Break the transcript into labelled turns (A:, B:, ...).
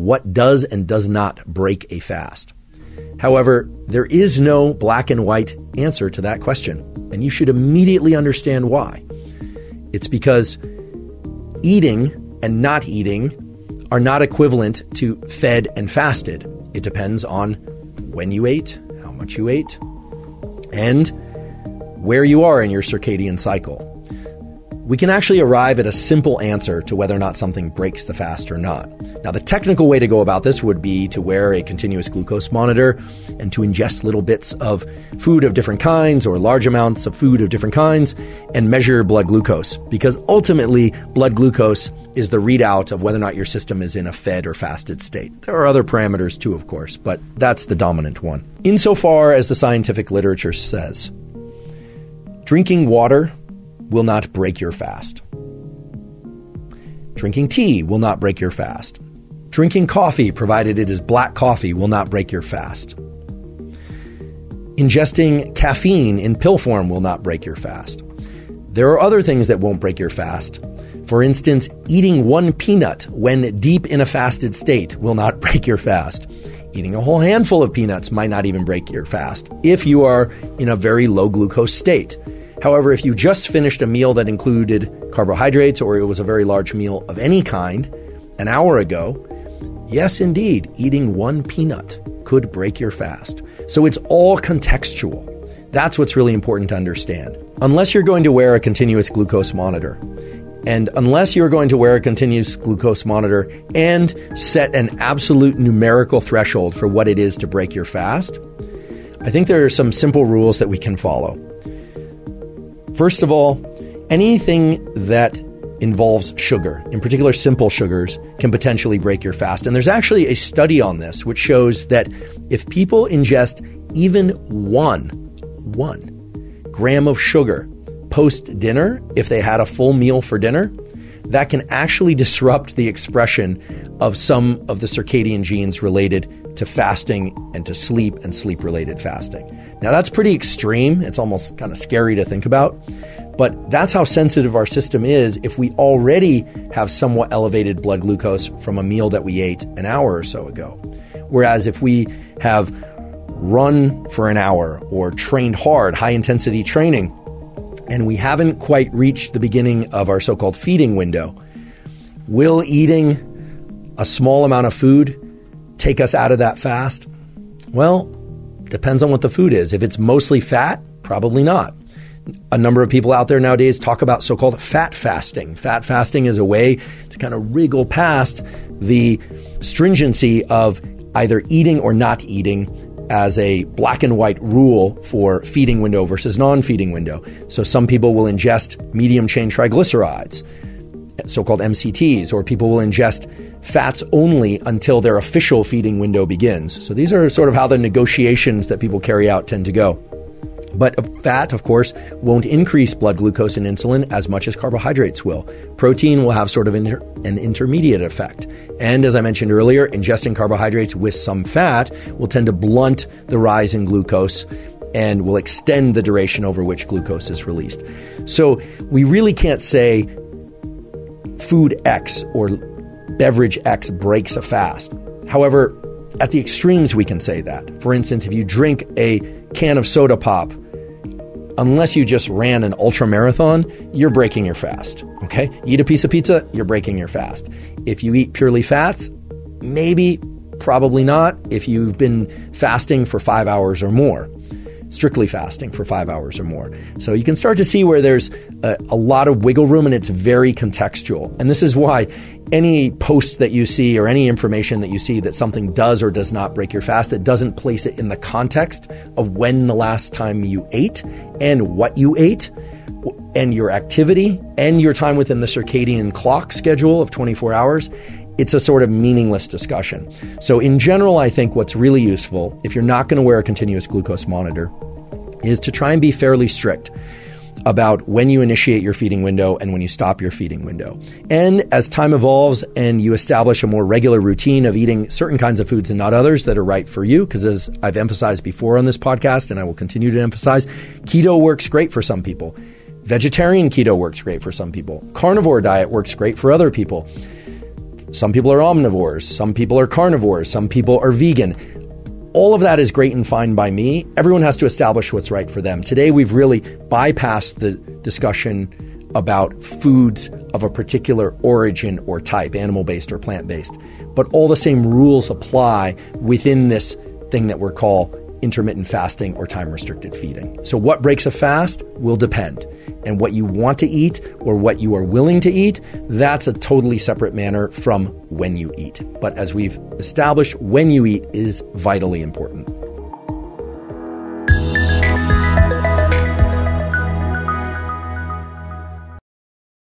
A: what does and does not break a fast. However, there is no black and white answer to that question, and you should immediately understand why. It's because eating and not eating are not equivalent to fed and fasted. It depends on when you ate, how much you ate, and where you are in your circadian cycle we can actually arrive at a simple answer to whether or not something breaks the fast or not. Now, the technical way to go about this would be to wear a continuous glucose monitor and to ingest little bits of food of different kinds or large amounts of food of different kinds and measure blood glucose, because ultimately, blood glucose is the readout of whether or not your system is in a fed or fasted state. There are other parameters too, of course, but that's the dominant one. Insofar as the scientific literature says, drinking water will not break your fast. Drinking tea will not break your fast. Drinking coffee, provided it is black coffee, will not break your fast. Ingesting caffeine in pill form will not break your fast. There are other things that won't break your fast. For instance, eating one peanut when deep in a fasted state will not break your fast. Eating a whole handful of peanuts might not even break your fast if you are in a very low glucose state. However, if you just finished a meal that included carbohydrates or it was a very large meal of any kind an hour ago, yes, indeed, eating one peanut could break your fast. So it's all contextual. That's what's really important to understand. Unless you're going to wear a continuous glucose monitor, and unless you're going to wear a continuous glucose monitor and set an absolute numerical threshold for what it is to break your fast, I think there are some simple rules that we can follow. First of all, anything that involves sugar, in particular simple sugars, can potentially break your fast. And there's actually a study on this which shows that if people ingest even one, one gram of sugar post dinner, if they had a full meal for dinner, that can actually disrupt the expression of some of the circadian genes related to fasting and to sleep and sleep related fasting. Now, that's pretty extreme. It's almost kind of scary to think about. But that's how sensitive our system is if we already have somewhat elevated blood glucose from a meal that we ate an hour or so ago. Whereas if we have run for an hour or trained hard, high intensity training, and we haven't quite reached the beginning of our so called feeding window, will eating a small amount of food take us out of that fast? Well, depends on what the food is. If it's mostly fat, probably not. A number of people out there nowadays talk about so called fat fasting. Fat fasting is a way to kind of wriggle past the stringency of either eating or not eating as a black and white rule for feeding window versus non feeding window. So some people will ingest medium chain triglycerides, so called MCTs, or people will ingest fats only until their official feeding window begins. So these are sort of how the negotiations that people carry out tend to go. But fat, of course, won't increase blood glucose and insulin as much as carbohydrates will. Protein will have sort of inter- an intermediate effect. And as I mentioned earlier, ingesting carbohydrates with some fat will tend to blunt the rise in glucose and will extend the duration over which glucose is released. So we really can't say food X or beverage X breaks a fast. However, at the extremes, we can say that. For instance, if you drink a can of soda pop, unless you just ran an ultra marathon, you're breaking your fast. Okay? Eat a piece of pizza, you're breaking your fast. If you eat purely fats, maybe, probably not, if you've been fasting for five hours or more strictly fasting for five hours or more. So you can start to see where there's a, a, lot of wiggle room and it's very contextual. And this is why any post that you see or any information that you see that something does or does not break your fast that doesn't place it in the context of when the last time you ate and what you ate and your activity and your time within the circadian clock schedule of 24 hours it's a sort of meaningless discussion. So, in general, I think what's really useful, if you're not going to wear a continuous glucose monitor, is to try and be fairly strict about when you initiate your feeding window and when you stop your feeding window. And as time evolves and you establish a more regular routine of eating certain kinds of foods and not others that are right for you, because as I've emphasized before on this podcast and I will continue to emphasize, keto works great for some people. Vegetarian keto works great for some people. Carnivore diet works great for other people Some people are omnivores, some people are carnivores, some people are vegan. All of that is great and fine by me. Everyone has to establish what's right for them. Today, we've really bypassed the discussion about foods of a particular origin or type, animal based or plant based. But all the same rules apply within this thing that we're call intermittent fasting or time restricted feeding. So, what breaks a fast will depend. And what you want to eat or what you are willing to eat, that's a totally separate manner from when you eat. But as we've established, when you eat is vitally important.